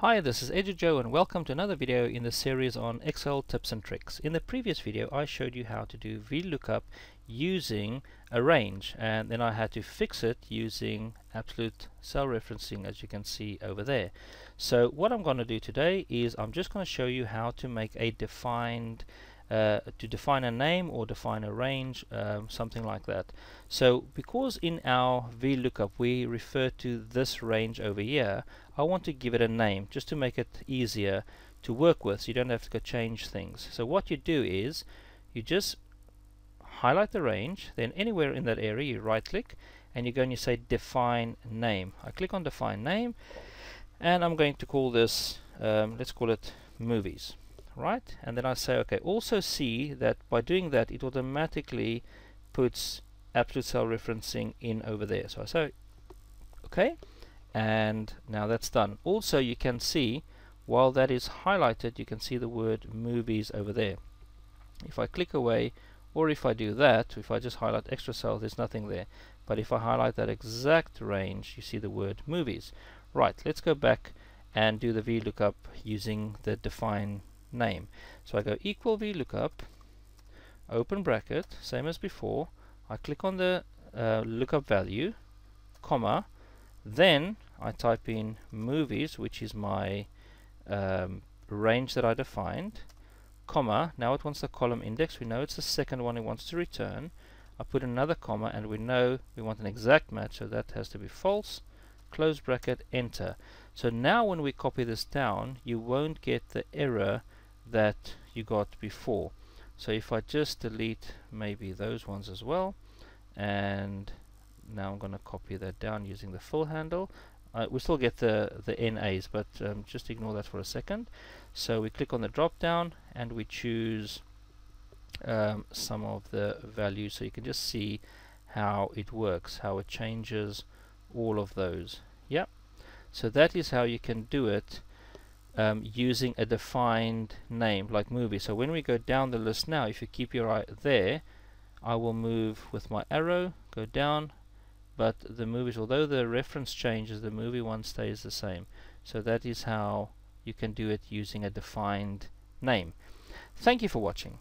Hi, this is Edujo and welcome to another video in the series on Excel tips and tricks. In the previous video I showed you how to do VLOOKUP using a range and then I had to fix it using absolute cell referencing as you can see over there. So what I'm going to do today is I'm just going to show you how to make a defined uh, to define a name or define a range, um, something like that. So because in our VLOOKUP we refer to this range over here, I want to give it a name just to make it easier to work with so you don't have to go change things. So what you do is you just highlight the range, then anywhere in that area you right click and you go and you say define name. I click on define name and I'm going to call this, um, let's call it movies right? And then I say okay also see that by doing that it automatically puts absolute cell referencing in over there. So I say okay and now that's done. Also you can see while that is highlighted you can see the word movies over there. If I click away or if I do that if I just highlight extra cells there's nothing there. But if I highlight that exact range you see the word movies. Right let's go back and do the VLOOKUP using the define name. So I go equal VLOOKUP, open bracket, same as before. I click on the uh, lookup value, comma, then I type in movies, which is my um, range that I defined, comma, now it wants the column index, we know it's the second one it wants to return. I put another comma and we know we want an exact match, so that has to be false, close bracket, enter. So now when we copy this down, you won't get the error that you got before. So if I just delete maybe those ones as well and now I'm going to copy that down using the fill handle uh, we still get the the NAs but um, just ignore that for a second. So we click on the drop down and we choose um, some of the values. So you can just see how it works how it changes all of those. Yep. So that is how you can do it um, using a defined name like movie. So when we go down the list now, if you keep your eye there, I will move with my arrow, go down, but the movies, although the reference changes, the movie one stays the same. So that is how you can do it using a defined name. Thank you for watching.